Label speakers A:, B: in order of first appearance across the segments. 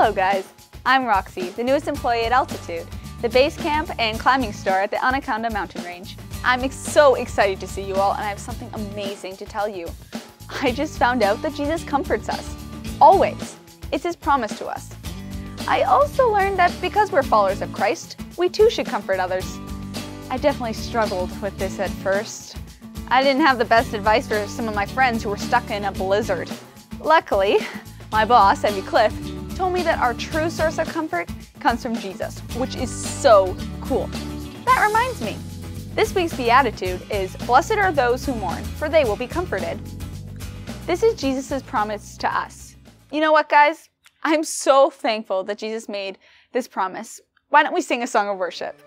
A: Hello guys, I'm Roxie, the newest employee at Altitude, the base camp and climbing store at the Anaconda Mountain Range. I'm ex so excited to see you all and I have something amazing to tell you. I just found out that Jesus comforts us. Always. It's his promise to us. I also learned that because we're followers of Christ, we too should comfort others. I definitely struggled with this at first. I didn't have the best advice for some of my friends who were stuck in a blizzard. Luckily, my boss, Emmy Cliff, told me that our true source of comfort comes from Jesus, which is so cool. That reminds me, this week's Beatitude is Blessed are those who mourn, for they will be comforted. This is Jesus' promise to us. You know what, guys? I'm so thankful that Jesus made this promise. Why don't we sing a song of worship?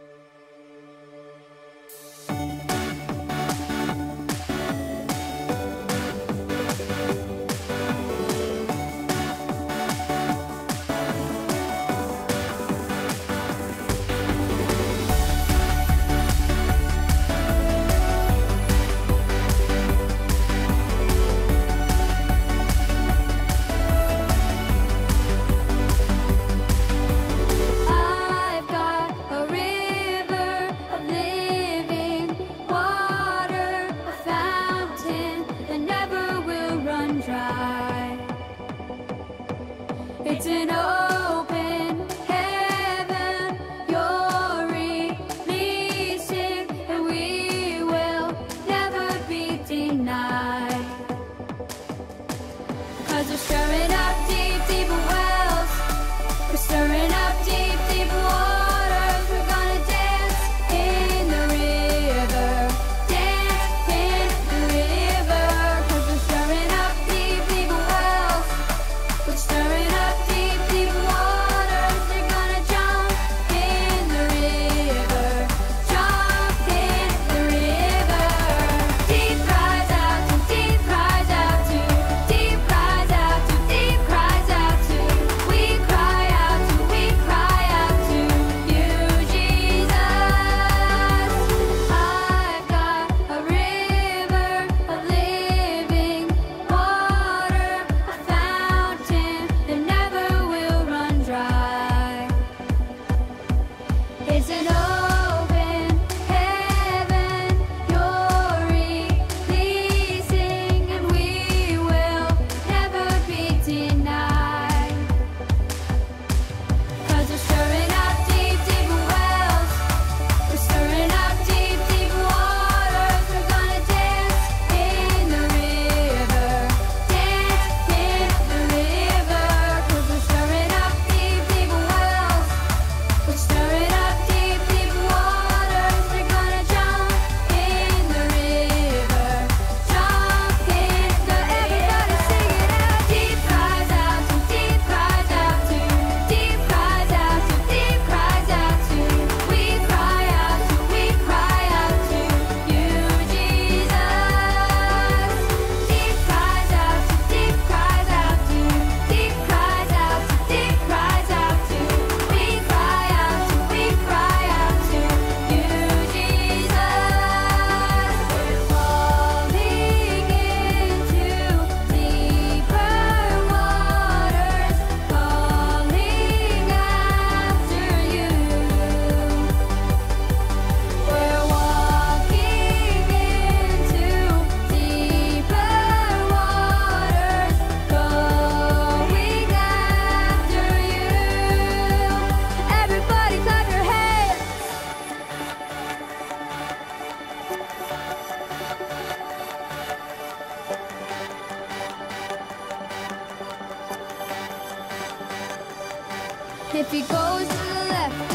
B: If he goes to the left,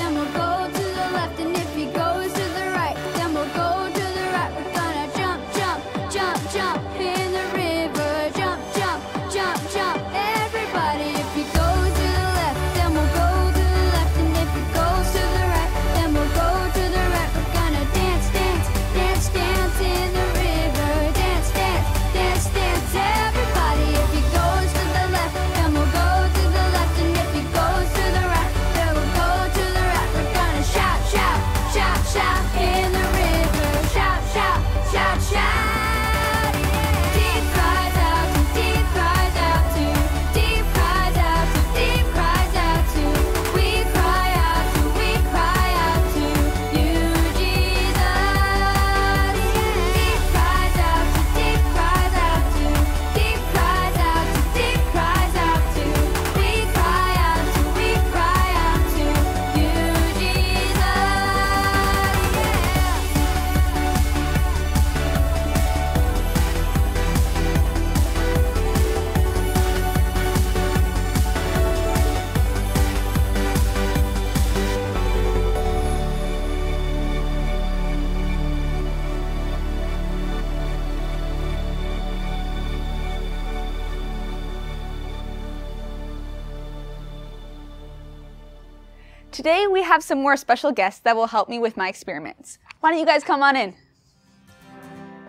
C: Today we have some more special guests that will help me with my experiments. Why don't you guys come on in?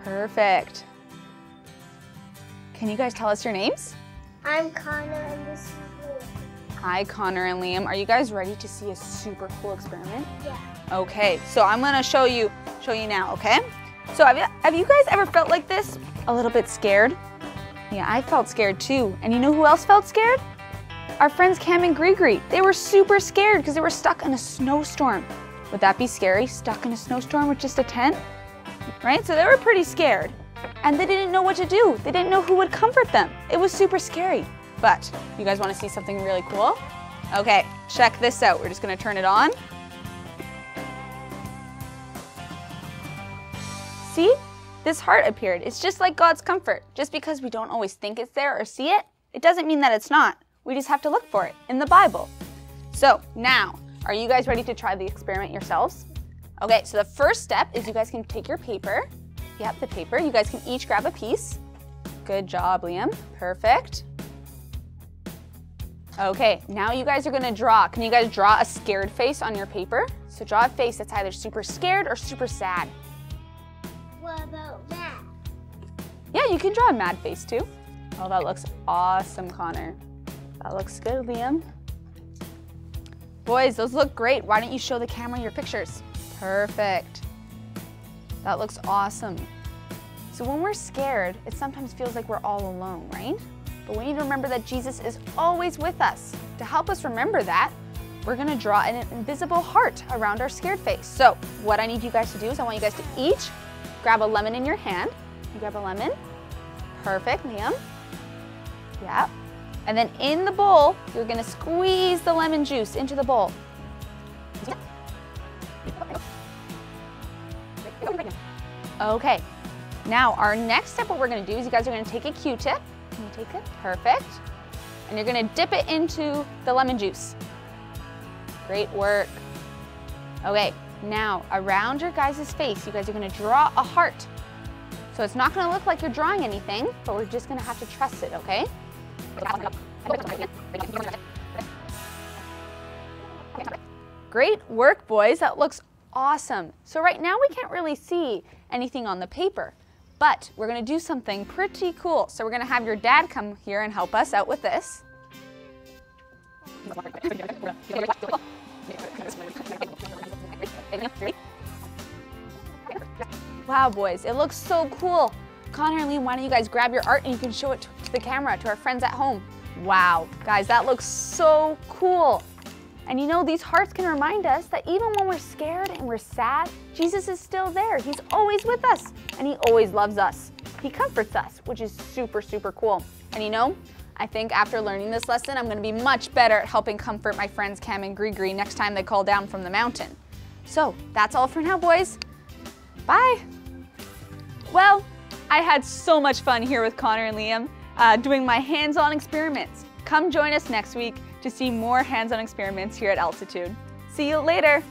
C: Perfect. Can you guys tell us your names?
D: I'm Connor and this is Luke.
C: Hi, Connor and Liam. Are you guys ready to see a super cool experiment?
D: Yeah.
C: Okay, so I'm gonna show you show you now, okay? So have you, have you guys ever felt like this? A little bit scared? Yeah, I felt scared too. And you know who else felt scared? Our friends Cam and Grigri. They were super scared because they were stuck in a snowstorm. Would that be scary? Stuck in a snowstorm with just a tent? Right? So they were pretty scared. And they didn't know what to do. They didn't know who would comfort them. It was super scary. But you guys want to see something really cool? Okay, check this out. We're just going to turn it on. See? This heart appeared. It's just like God's comfort. Just because we don't always think it's there or see it, it doesn't mean that it's not. We just have to look for it in the Bible. So now, are you guys ready to try the experiment yourselves? Okay, so the first step is you guys can take your paper. Yep, the paper. You guys can each grab a piece. Good job, Liam. Perfect. Okay, now you guys are gonna draw. Can you guys draw a scared face on your paper? So draw a face that's either super scared or super sad.
D: What about that?
C: Yeah, you can draw a mad face too. Oh, that looks awesome, Connor. That looks good, Liam. Boys, those look great. Why don't you show the camera your pictures? Perfect. That looks awesome. So when we're scared, it sometimes feels like we're all alone, right? But we need to remember that Jesus is always with us. To help us remember that, we're gonna draw an invisible heart around our scared face. So what I need you guys to do is I want you guys to each grab a lemon in your hand. You grab a lemon. Perfect, Liam. Yeah. And then in the bowl, you're gonna squeeze the lemon juice into the bowl. Okay. Now our next step, what we're gonna do is you guys are gonna take a Q-tip. Can you take it? Perfect. And you're gonna dip it into the lemon juice. Great work. Okay, now around your guys' face, you guys are gonna draw a heart. So it's not gonna look like you're drawing anything, but we're just gonna have to trust it, okay? Great work, boys. That looks awesome. So right now we can't really see anything on the paper, but we're gonna do something pretty cool. So we're gonna have your dad come here and help us out with this. Wow, boys, it looks so cool. Connor and Lee, why don't you guys grab your art and you can show it to the camera, to our friends at home. Wow, guys, that looks so cool. And you know, these hearts can remind us that even when we're scared and we're sad, Jesus is still there. He's always with us and he always loves us. He comforts us, which is super, super cool. And you know, I think after learning this lesson, I'm gonna be much better at helping comfort my friends Cam and Grigri next time they call down from the mountain. So that's all for now, boys. Bye. Well, I had so much fun here with Connor and Liam uh, doing my hands-on experiments. Come join us next week to see more hands-on experiments here at Altitude. See you later.